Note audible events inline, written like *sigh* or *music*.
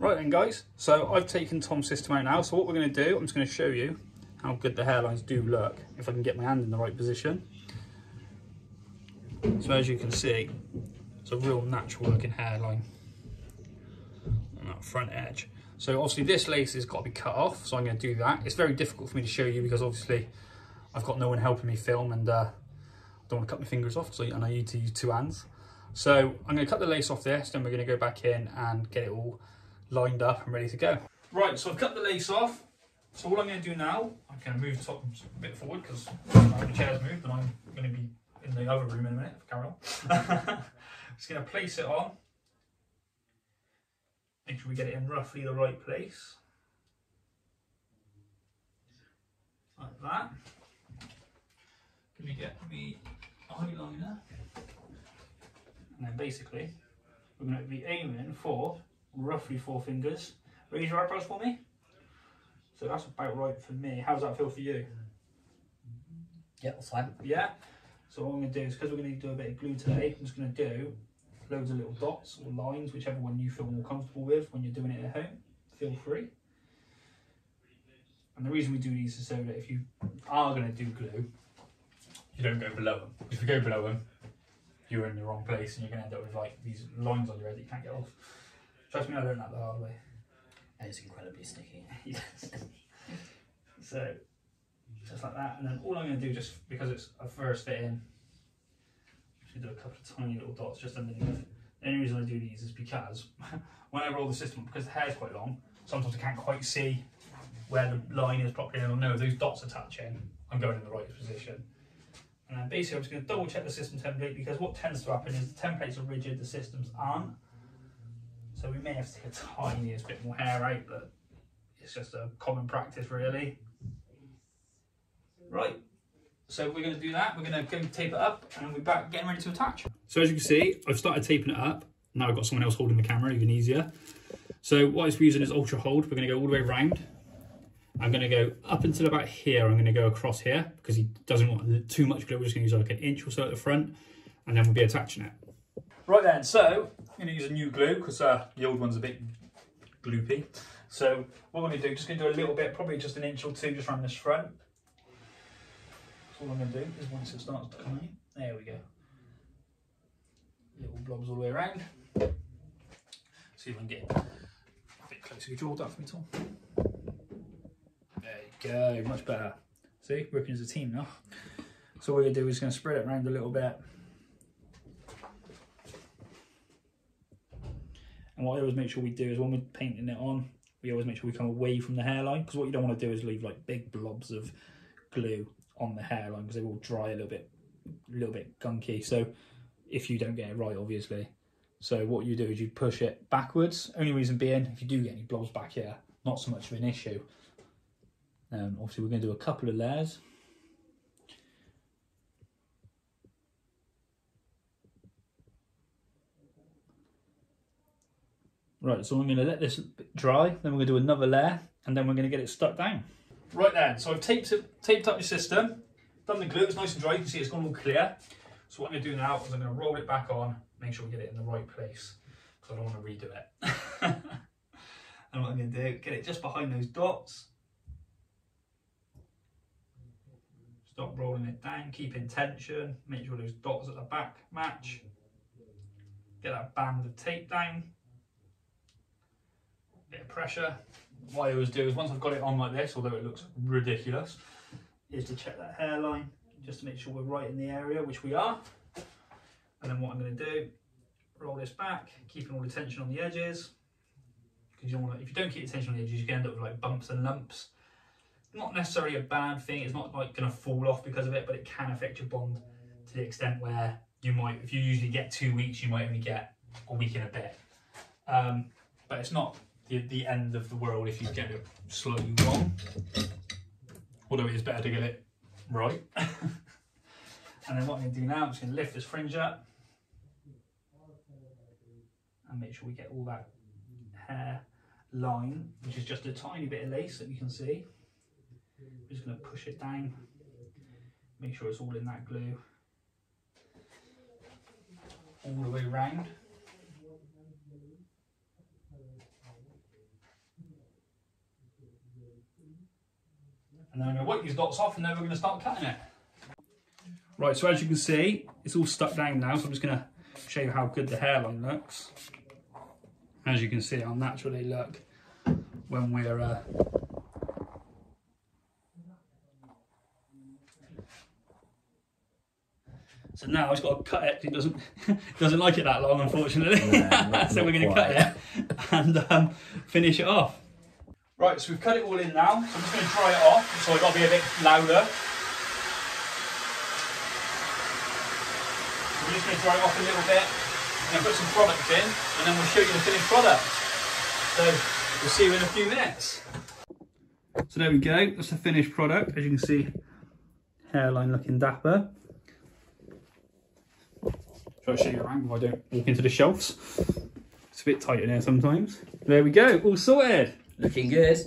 Right then guys, so I've taken Tom's system out now, so what we're going to do, I'm just going to show you how good the hairlines do look, if I can get my hand in the right position. So as you can see, it's a real natural looking hairline on that front edge. So obviously this lace has got to be cut off, so I'm going to do that. It's very difficult for me to show you because obviously I've got no one helping me film and uh, I don't want to cut my fingers off, so and I need to use two hands. So I'm going to cut the lace off this, then we're going to go back in and get it all lined up and ready to go. Right, so I've cut the lace off. So all I'm going to do now, I'm going to move the top a bit forward because the chair's moved and I'm going to be in the other room in a minute, Carol. *laughs* Just going to place it on. Make sure we get it in roughly the right place. Like that. Going to get the eyeliner. And then basically, we're going to be aiming for roughly four fingers. Raise your eyebrows for me. So that's about right for me. How does that feel for you? Yeah, that's fine. Yeah? So what I'm going to do is, because we're going to do a bit of glue today, I'm just going to do loads of little dots or lines, whichever one you feel more comfortable with when you're doing it at home. Feel free. And the reason we do these is so that if you are going to do glue, you don't go below them. If you go below them, you're in the wrong place and you're going to end up with like these lines on your head that you can't get off. Trust me, I learned that the hard way. And it's incredibly sticky. *laughs* yes. So, just like that. And then all I'm going to do, just because it's a first fit in, I'm just going to do a couple of tiny little dots just underneath. The only reason I do these is because *laughs* when I roll the system, because the hair is quite long, sometimes I can't quite see where the line is properly. And I know if those dots are touching, I'm going in the right position. And then basically I'm just going to double check the system template because what tends to happen is the templates are rigid, the systems aren't. So we may have to take a *laughs* tiniest bit more hair out, but it's just a common practice really. Right, so we're going to do that. We're going to go tape it up and we're be back getting ready to attach. So as you can see, I've started taping it up. Now I've got someone else holding the camera, even easier. So what I'm using is Ultra Hold. We're going to go all the way around. I'm going to go up until about here. I'm going to go across here because he doesn't want too much glue. We're just going to use like an inch or so at the front and then we'll be attaching it. Right then, so I'm going to use a new glue because uh, the old one's a bit gloopy. So what I'm going to do, just going to do a little bit, probably just an inch or two just around this front. All I'm going to do is once it starts to come in, there we go. Little blobs all the way around. See if I can get a bit closer. You draw that for me, Tom. There you go, much better. See, working as a team now. So what we're going to do is going to spread it around a little bit. And what I always make sure we do is when we're painting it on, we always make sure we come away from the hairline because what you don't want to do is leave like big blobs of glue on the hairline because they will dry a little bit, a little bit gunky. So if you don't get it right, obviously. So what you do is you push it backwards. Only reason being, if you do get any blobs back here, not so much of an issue. And obviously, we're going to do a couple of layers. Right, so I'm going to let this dry, then we're going to do another layer, and then we're going to get it stuck down. Right then, so I've taped, it, taped up your system, done the glue, it's nice and dry, you can see it's gone all clear. So what I'm going to do now is I'm going to roll it back on, make sure we get it in the right place, because I don't want to redo it. *laughs* and what I'm going to do, get it just behind those dots. Stop rolling it down, keep in tension, make sure those dots at the back match. Get that band of tape down bit of pressure. What I always do is once I've got it on like this, although it looks ridiculous, is to check that hairline just to make sure we're right in the area, which we are. And then what I'm going to do, roll this back, keeping all the tension on the edges. Because you don't want to, if you don't keep the tension on the edges, you can end up with like bumps and lumps. Not necessarily a bad thing. It's not like going to fall off because of it, but it can affect your bond to the extent where you might, if you usually get two weeks, you might only get a week and a bit. Um, but it's not the, the end of the world if you get it slightly wrong. Although it is better to get it right. *laughs* and then what I'm going to do now, I'm just going to lift this fringe up and make sure we get all that hair line, which is just a tiny bit of lace that you can see. I'm just going to push it down, make sure it's all in that glue all the way around. And then I'm going to wipe these dots off and then we're going to start cutting it. Right, so as you can see, it's all stuck down now, so I'm just going to show you how good the hairline looks. As you can see, I'll naturally look when we're uh, So now it's got to cut it. It doesn't *laughs* doesn't like it that long, unfortunately. No, *laughs* so we're going to cut it and um, finish it off. Right, so we've cut it all in now. So I'm just going to dry it off. So I've got to be a bit louder. So we're just going to dry it off a little bit and then put some product in, and then we'll show you the finished product. So we'll see you in a few minutes. So there we go. That's the finished product. As you can see, hairline looking dapper. Try to show you around if I don't walk into the shelves. It's a bit tight in here sometimes. There we go, all sorted. Looking good.